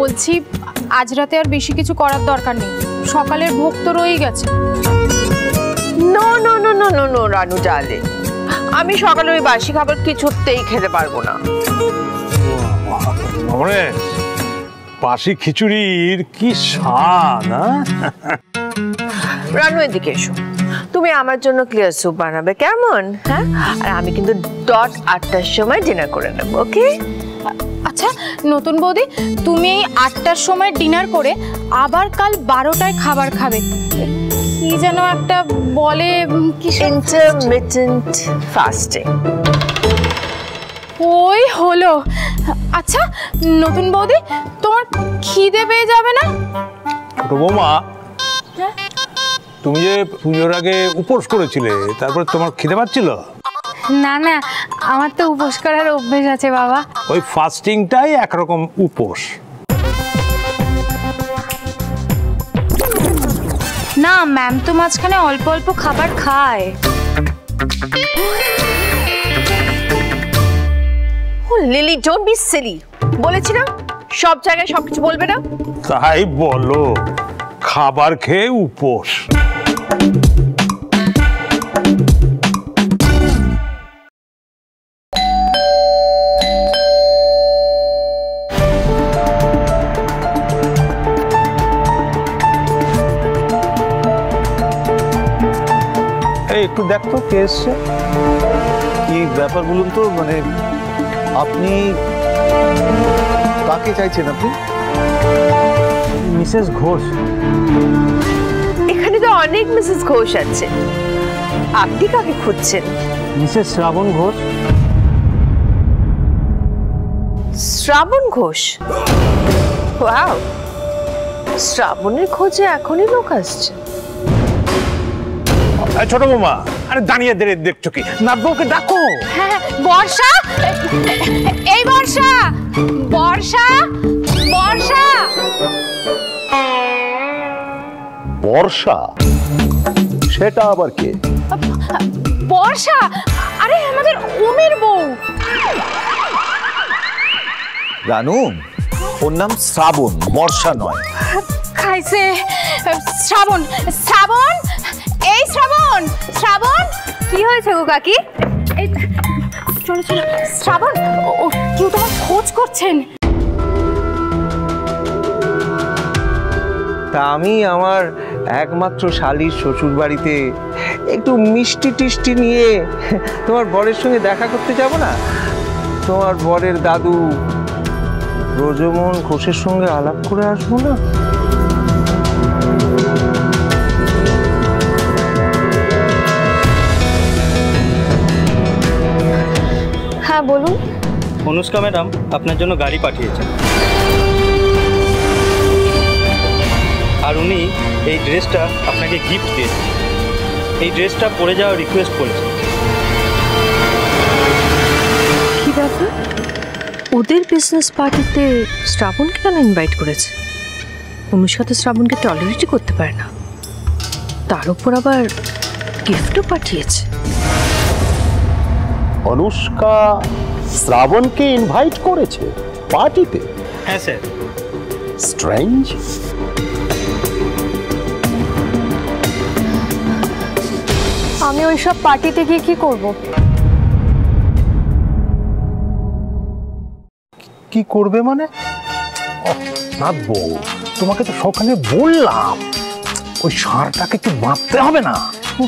বলছি আজ রাতে আর বেশি কিছু করার দরকার নেই। সকালের ভোগ তো রয়েই গেছে। No no no no no no Ranu ডালে আমি সকালে ওই বাসি খাবার কিছুতেই খেতে পারব না। মানে বাসি খিচুড়ির কি স্বাদ হ্যাঁ? রানু এদিকে এসো। তুমি আমার জন্য ক্লিয়ার স্যুপ বানাবে কেমন? হ্যাঁ? আর আমি কিন্তু ডট আটটার সময় ডিনার করে নেব ওকে আচ্ছা নতুন বৌদি তুমি এই আটটার সময় ডিনার করে আবার কাল বারোটায় খাবার খাবে। কি যেন একটা বলে কি ইন্টারমিটেন্ট ফাস্টিং ওই হলো। আচ্ছা নতুন বৌদি তোমার খিদে পেয়ে যাবে না? ছোট বৌমা তুমি যে পুজোর আগে উপোস করেছিলে তারপরে তোমার খিদে পাচ্ছিল? না না আমার তো উপোস করার অভ্যেস আছে বাবা। ওই ফাস্টিংটাই একরকম উপোস। না ম্যাম তো মাঝখানে অল্প অল্প খাবার খায়। ও লিলি ডোন্ট বি সিলি বলেছি না? সব জায়গায় সবকিছু বলবে না? তাই বলো খাবার খেয়ে উপোস। একটু দেখ তো কে এসছে? কি ব্যাপার বলুন তো মানে আপনি কাকে চাইছেন আপনি? মিসেস ঘোষ। এখানে তো অনেক মিসেস ঘোষ আছে। আপনি কাকে খুঁজছেন? মিসেস শ্রাবণ ঘোষ। শ্রাবণ ঘোষ? ওয়াও! শ্রাবণের খোঁজে এখনই লোক আসছে। ছোট বৌমা আরে দাঁড়িয়ে দাঁড়িয়ে দেখছ কি? নাটবউকে ডাকো। হ্যাঁ বর্ষা? এই বর্ষা বর্ষা বর্ষা। বর্ষা? সেটা আবার কে? বর্ষা? আরে আমাদের উমের বউ। রানু ওর নাম শ্রাবণ বর্ষা নয়। খাইছে শ্রাবণ শ্রাবণ? হয়েছে গো কাকি? চলো চলো। শ্রাবণ, ও- কেউ তোমার খোঁজ করছেন? তা আমি আমার একমাত্র শালির শ্বশুর বাড়িতে একটু মিষ্টি টিষ্টি নিয়ে তোমার বরের সঙ্গে দেখা করতে যাব না? তোমার বরের দাদু ব্রজমোহন ঘোষের সঙ্গে আলাপ করে আসব না? হ্যাঁ বলুন। অনুষ্কা ম্যাডাম আপনার জন্য গাড়ি পাঠিয়েছেন। আর উনি এই ড্রেসটা আপনাকে গিফট দিয়েছেন। এই ড্রেসটা পরে যাওয়ার রিকোয়েস্ট করেছেন। ঠিক আছে ওদের বিজনেস পার্টিতে শ্রাবণকে কেন ইনভাইট করেছে? অনুষ্কা তো শ্রাবণকে টলারেটই করতে পারে না। তার উপর আবার গিফটও পাঠিয়েছে। অনুষ্কা শ্রাবণকে ইনভাইট করেছে পার্টিতে হ্যাঁ স্যার। স্ট্রেঞ্জ আমি ওইসব পার্টিতে গিয়ে কি করব? কি করবে মানে? নাথবউ তোমাকে তো সকালে বললাম ওই সারটাকে একটু বাঁধতে হবে না।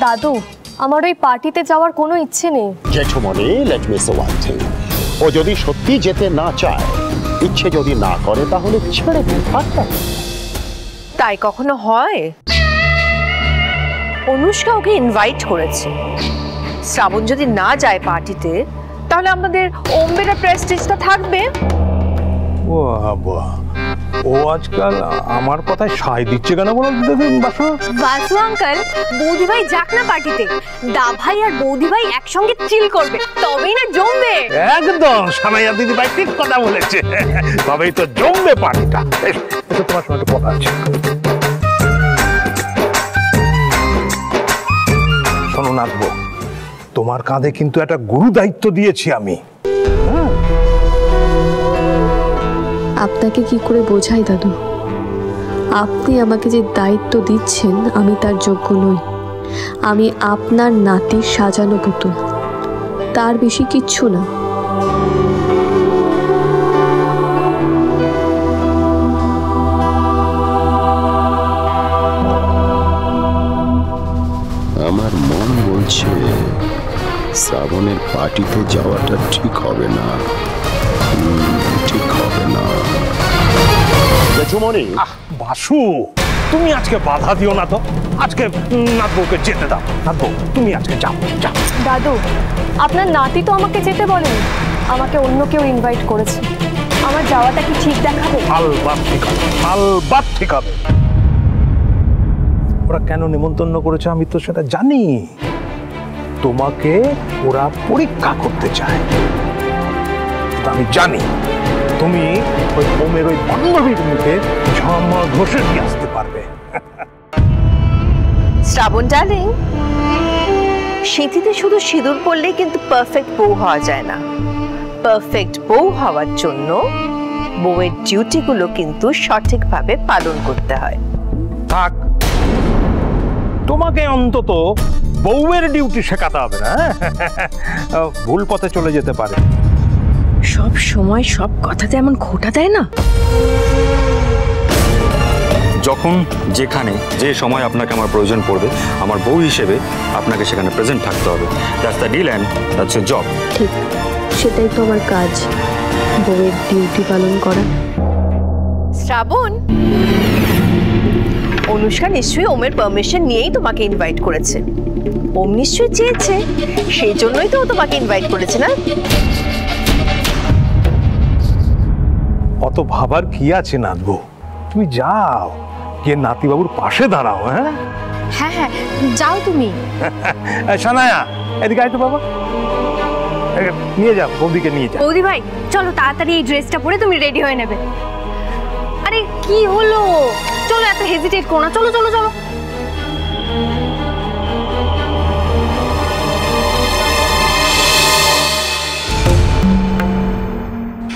দাদু আমার ওই পার্টিতে যাওয়ার কোনো ইচ্ছে নেই। জেঠুমনি let me say one thing ও যদি সত্যি যেতে না চায় ইচ্ছে যদি না করে তাহলে ছেড়ে দিন থাক না। তাই কখনো হয়? অনুষ্কা ওকে ইনভাইট করেছে। শ্রাবণ যদি না যায় পার্টিতে তাহলে আমাদের ওম্বেরা প্রেস্টিজটা থাকবে। ও বাবা ও আজকাল আমার কথায় সায় দিচ্ছে কেন বলো বাসু? বাসু আঙ্কেল বৌদিভাই যাক না পার্টিতে। দা ভাই আর বৌদিভাই একসঙ্গে চিল করবে তবেই না জমবে। একদম সানাইয়া দিদি ভাই ঠিক কথা বলেছে। তবেই তো জমবে এই, এসো তোমার সঙ্গে কথা আছে। শোনো নাচবো তোমার কাঁধে কিন্তু একটা গুরু দায়িত্ব দিয়েছি আমি। আপনাকে কি করে বোঝাই, দাদু? আপনি আমাকে যে দায়িত্ব দিচ্ছেন, আমি তার যোগ্য নই। আমি আপনার নাতির সাজানো পুতুল। তার বেশি কিচ্ছু না। আমার মন বলছে, শ্রাবণের পার্টিতে যাওয়াটা ঠিক হবে না। আহ বাসু তুমি আজকে বাধা দিও না তো। আজকে নাতবউকে যেতে দাও। নাতবউ তুমি আজকে যাও যাও। দাদু আপনার নাতি তো আমাকে যেতে বলেনি। আমাকে অন্য কেউ ইনভাইট করেছে। আমার যাওয়াটা কি ঠিক দেখাবে? আলবাত ঠিক হবে আলবাত ঠিক হবে ওরা কেন নিমন্ত্রণ করেছে আমি তো সেটা জানি। তোমাকে ওরা পরীক্ষা করতে চায়। আমি জানি। তুমি ওই বোমের ওই বান্ধবীর মুখে ঝামা ঘষে দিয়ে আসতে পারবে। শ্রাবণ ডার্লিং শীতিতে শুধু সিঁদুর পরলেই কিন্তু পারফেক্ট বউ হওয়া যায় না। পারফেক্ট বউ হওয়ার জন্য বউয়ের ডিউটিগুলো কিন্তু সঠিকভাবে পালন করতে হয়। থাক তোমাকে অন্তত বউয়ের ডিউটি শেখাতে হবে না হ্যাঁ? ভুল পথে চলে যেতে পারে। সব সময় সব কথাতে এমন খোটা দেয় না। যখন যেখানে যে সময় আপনাকে আমার প্রয়োজন পড়বে আমার বউ হিসেবে আপনাকে সেখানে প্রেজেন্ট থাকতে হবে। That's the deal and that's a job ঠিক সেটাই তো আমার কাজ বউয়ের ডিউটি পালন করা। শ্রাবণ? অনুষ্কা নিশ্চয়ই ওমের পারমিশন নিয়েই তোমাকে ইনভাইট করেছে। ওম নিশ্চয়ই চেয়েছে সেই জন্যই তো ও তোমাকে ইনভাইট করেছে না? অত ভাবার কি আছে নাথবো তুমি যাও গিয়ে নাতিবাবুর পাশে দাঁড়াও হ্যাঁ? হ্যাঁ হ্যাঁ যাও তুমি। সানায়া এদিকে আয় তো বাবা। নিয়ে যাও বৌদিকে নিয়ে যাও। বৌদি ভাই চলো তাড়াতাড়ি এই ড্রেসটা পরে তুমি রেডি হয়ে নেবে। আরে কি হলো? চলো এত হেজিটেট করো না চলো চলো চলো।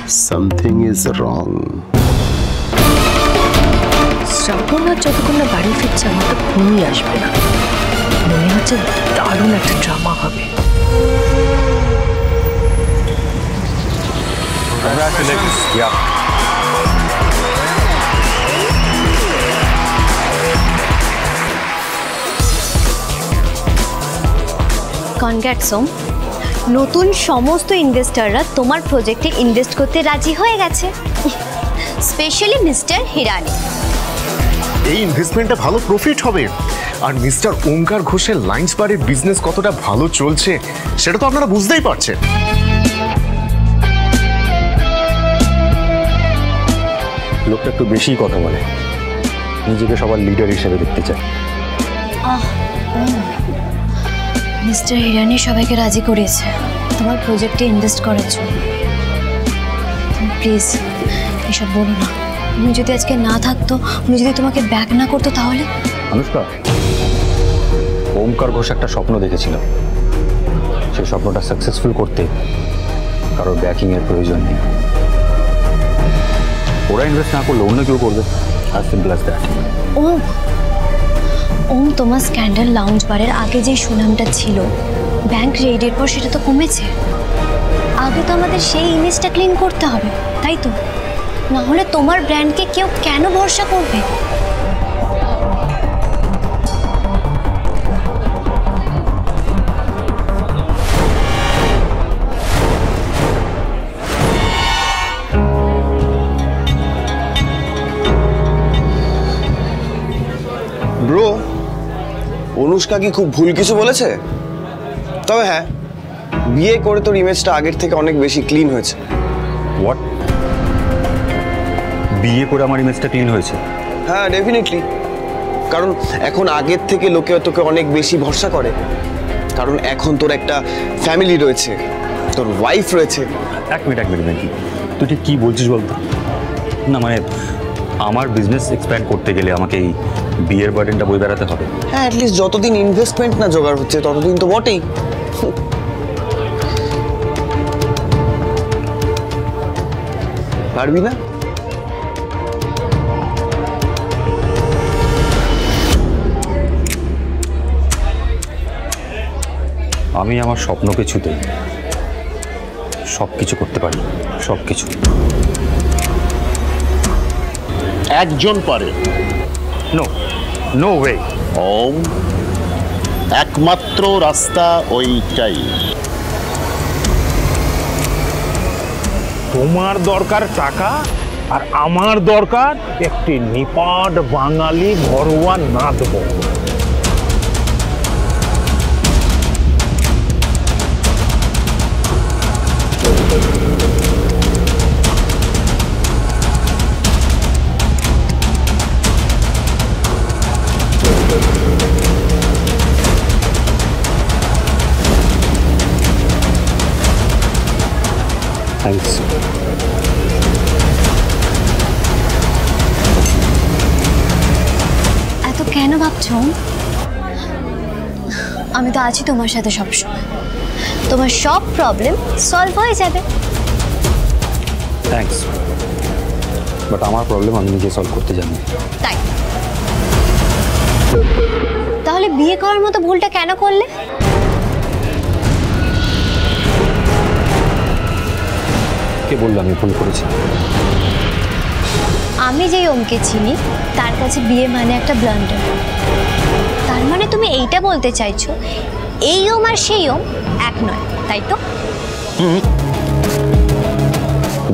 সামথিং ইজ রং শ্রাবণ আর যতক্ষণ না বাড়ি ফিরছে আমার তো ঘুমই আসবে না। মনে হচ্ছে দারুণ একটা ড্রামা হবে। কনগ্রাটস সোম নতুন সমস্ত ইনভেস্টাররা তোমার প্রজেক্টে ইনভেস্ট করতে রাজি হয়ে গেছে। স্পেশালি মিস্টার হিরানি এই ইনভেস্টমেন্টটা ভালো প্রফিট হবে। আর মিস্টার ওঙ্কার ঘোষের লাইন্স বারের বিজনেস কতটা ভালো চলছে সেটা তো আপনারা বুঝতেই পারছেন। লোকটা একটু বেশিই কথা বলে। নিজেকে সবার লিডার হিসেবে দেখতে চায়। মিস্টার হিরানি সবাইকে রাজি করিয়েছে। তোমার প্রজেক্টে ইনভেস্ট করার জন্য। প্লিজ এসব বলো না। উনি যদি আজকে না থাকতো উনি যদি তোমাকে ব্যাক না করতো তাহলে? অনুষ্কা ওমকার ঘোষ একটা স্বপ্ন দেখেছিল। সেই স্বপ্নটা সাকসেসফুল করতে কারোর ব্যাকিং এর প্রয়োজন নেই। ওরা ইনভেস্ট না করলে অন্য কেউ করবে। আর simple as that Om Om তোমার স্ক্যান্ডাল লাউঞ্জ বারের আগে যে সুনামটা ছিল ব্যাংক রেডের পর সেটা তো কমেছে। আগে তো আমাদের সেই ইমেজটা ক্লিন করতে হবে, তাই তো? না হলে তোমার ব্র্যান্ডকে কেউ কেন ভরসা করবে? অনুষ্কা কি খুব ভুল কিছু বলেছে? তবে হ্যাঁ বিয়ে করে তোর ইমেজটা আগের থেকে অনেক বেশি ক্লিন হয়েছে। হোয়াট বিয়ে করে আমার ইমেজটা ক্লিন হয়েছে? হ্যাঁ ডেফিনেটলি কারণ এখন আগের থেকে লোকে তোকে অনেক বেশি ভরসা করে। কারণ এখন তোর একটা ফ্যামিলি রয়েছে তোর ওয়াইফ রয়েছে। এক মিনিট এক মিনিট তুই ঠিক কী বলছিস বলতো? না মানে আমার বিজনেস এক্সপ্যান্ড করতে গেলে আমাকে এই বিয়ের বার্ডেনটা বই বেড়াতে হবে। হ্যাঁ অ্যাটলিস্ট যতদিন ইনভেস্টমেন্ট না জোগাড় হচ্ছে ততদিন তো বটেই। পারবি না? আমি আমার স্বপ্নকে ছুতে সব কিছু করতে পারি সব কিছু একজন পারে। No no way Om. একমাত্র রাস্তা ওইটাই। তোমার দরকার টাকা আর আমার দরকার একটি নিপাট বাঙালি ঘরোয়া নাদব কেন আমি তো আছি তোমার সাথে সবসময়। তোমার সব প্রবলেম সলভ হয়ে যাবে। থ্যাংকস বাট আমার প্রবলেম আমি নিজে সলভ করতে জানি। তাই। তাহলে বিয়ে করার মতো ভুলটা কেন করলে? কে বলল আমি ভুল করেছি? আমি যেই ওমকে চিনি তার কাছে বিয়ে মানে একটা ব্লান্ডার তুমি এইটা বলতে চাইছো, এই ওম আর সেই ওম এক নয়, তাই তো?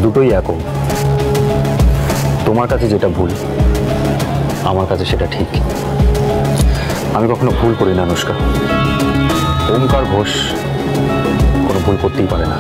দুটোই একম তোমার কাছে যেটা ভুল, আমার কাছে সেটা ঠিক। আমি কখনো ভুল করি না, অনুষ্কা। ওমকার ঘোষ কোনো ভুল করতেই পারে না।